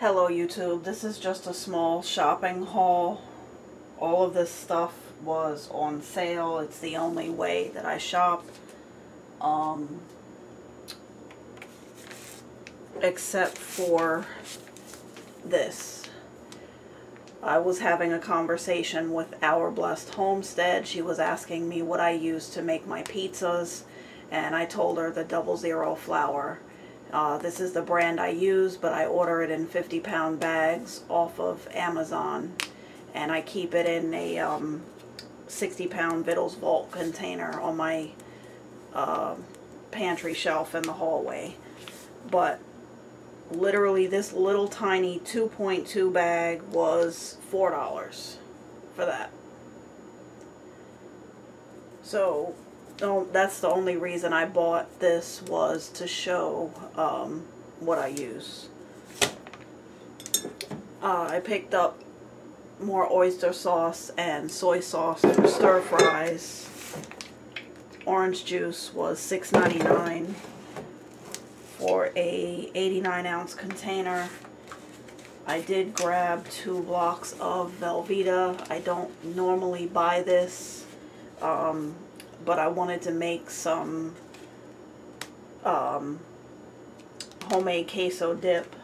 Hello YouTube, this is just a small shopping haul. All of this stuff was on sale. It's the only way that I shop. Um, except for this. I was having a conversation with Our Blessed Homestead. She was asking me what I use to make my pizzas and I told her the double zero flour. Uh, this is the brand I use, but I order it in 50 pound bags off of Amazon. And I keep it in a um, 60 pound Vittles Vault container on my uh, pantry shelf in the hallway. But literally this little tiny 2.2 bag was $4 for that. So that's the only reason I bought this was to show um, what I use. Uh, I picked up more oyster sauce and soy sauce for stir fries. Orange juice was $6.99 for a 89 ounce container. I did grab two blocks of Velveeta. I don't normally buy this, um, but I wanted to make some um, homemade queso dip.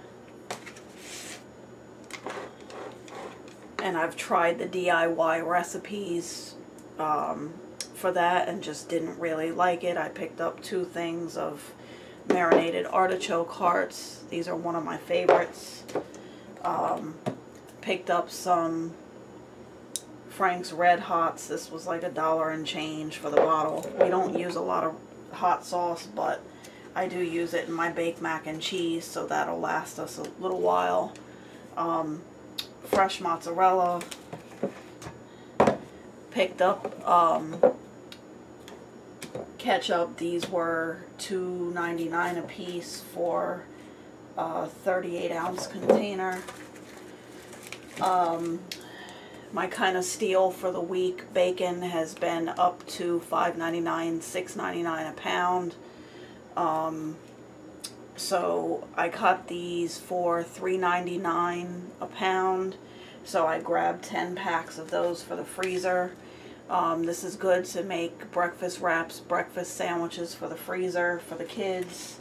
And I've tried the DIY recipes um, for that and just didn't really like it. I picked up two things of marinated artichoke hearts. These are one of my favorites. Um, picked up some Frank's Red Hots. This was like a dollar and change for the bottle. We don't use a lot of hot sauce, but I do use it in my baked mac and cheese, so that'll last us a little while. Um, fresh mozzarella. Picked up um, ketchup. These were $2.99 a piece for a 38 ounce container. Um, my kind of steal for the week, bacon has been up to $5.99, $6.99 a pound. Um, so I cut these for $3.99 a pound. So I grabbed 10 packs of those for the freezer. Um, this is good to make breakfast wraps, breakfast sandwiches for the freezer for the kids.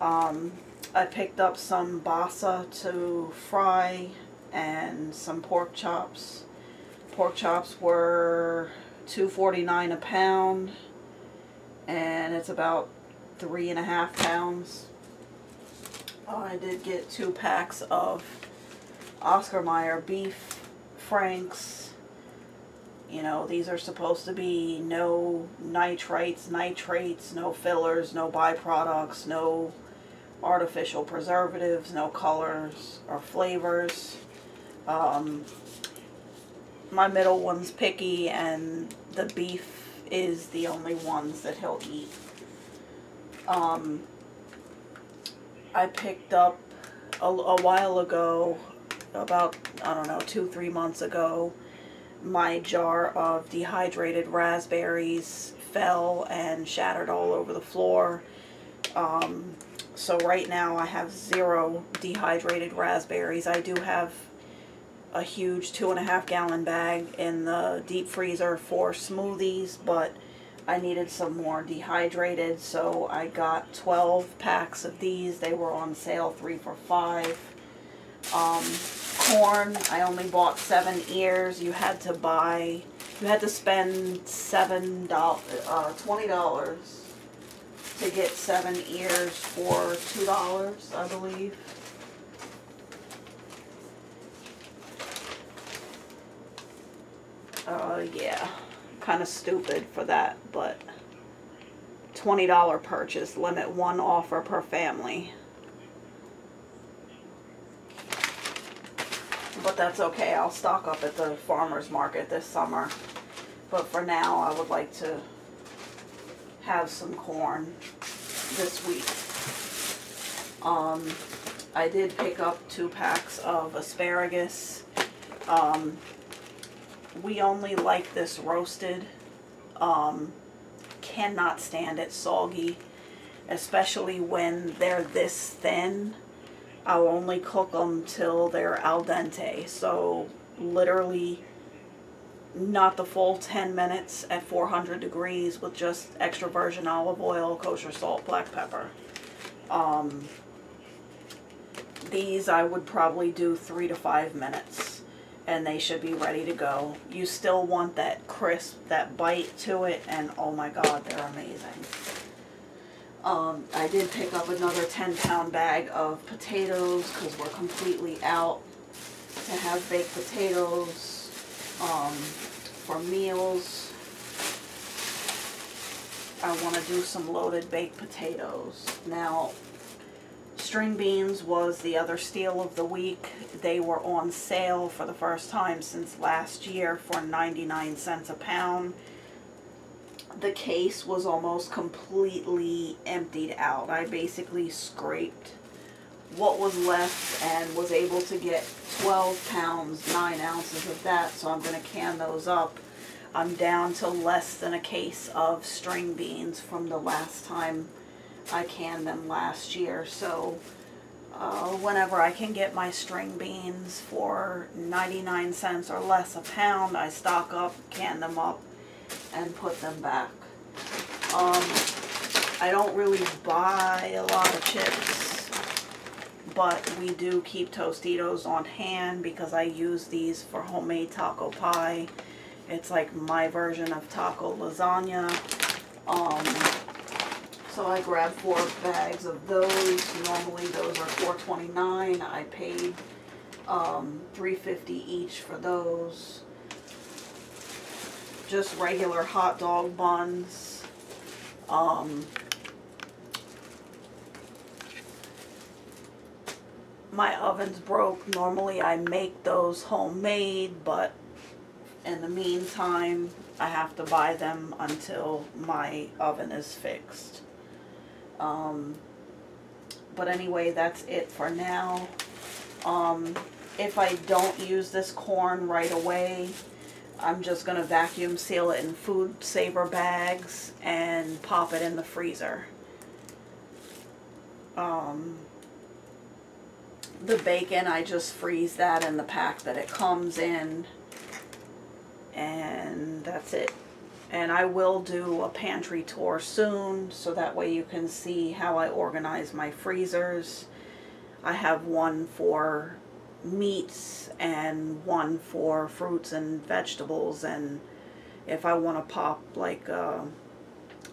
Um, I picked up some basa to fry and some pork chops. Pork chops were $2.49 a pound and it's about three and a half pounds. Oh, I did get two packs of Oscar Mayer beef franks you know, these are supposed to be no nitrites, nitrates, no fillers, no byproducts, no artificial preservatives, no colors or flavors. Um, my middle one's picky and the beef is the only ones that he'll eat. Um, I picked up a, a while ago, about, I don't know, two, three months ago, my jar of dehydrated raspberries fell and shattered all over the floor. Um, so right now I have zero dehydrated raspberries. I do have a huge two and a half gallon bag in the deep freezer for smoothies, but I needed some more dehydrated, so I got 12 packs of these. They were on sale, three for five. Um, corn, I only bought seven ears. You had to buy, you had to spend seven dollars, uh, twenty dollars to get seven ears for two dollars, I believe. Uh, yeah, kind of stupid for that, but $20 purchase, limit one offer per family. but that's okay. I'll stock up at the farmer's market this summer. But for now, I would like to have some corn this week. Um, I did pick up two packs of asparagus. Um, we only like this roasted. Um, cannot stand it soggy, especially when they're this thin. I'll only cook them till they're al dente. So literally not the full 10 minutes at 400 degrees with just extra virgin olive oil, kosher salt, black pepper. Um, these I would probably do three to five minutes and they should be ready to go. You still want that crisp, that bite to it, and oh my god, they're amazing. Um, I did pick up another 10 pound bag of potatoes because we're completely out to have baked potatoes um, for meals. I want to do some loaded baked potatoes. Now, string beans was the other steal of the week. They were on sale for the first time since last year for 99 cents a pound. The case was almost completely emptied out. I basically scraped what was left and was able to get 12 pounds, 9 ounces of that. So I'm going to can those up. I'm down to less than a case of string beans from the last time I canned them last year. So uh, whenever I can get my string beans for 99 cents or less a pound, I stock up, can them up, and put them back. Um, I don't really buy a lot of chips, but we do keep Tostitos on hand because I use these for homemade taco pie. It's like my version of taco lasagna. Um, so I grabbed four bags of those. Normally those are $4.29. I paid um, $3.50 each for those. Just regular hot dog buns. Um, my oven's broke. Normally I make those homemade, but in the meantime, I have to buy them until my oven is fixed. Um, but anyway, that's it for now. Um, if I don't use this corn right away, I'm just going to vacuum seal it in food saver bags and pop it in the freezer. Um, the bacon, I just freeze that in the pack that it comes in. And that's it and I will do a pantry tour soon so that way you can see how I organize my freezers. I have one for meats and one for fruits and vegetables and if I want to pop like uh,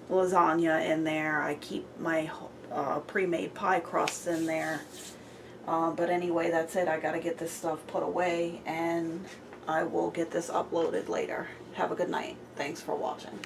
lasagna in there I keep my uh, pre-made pie crusts in there uh, but anyway that's it I gotta get this stuff put away and I will get this uploaded later have a good night. Thanks for watching.